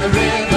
the river.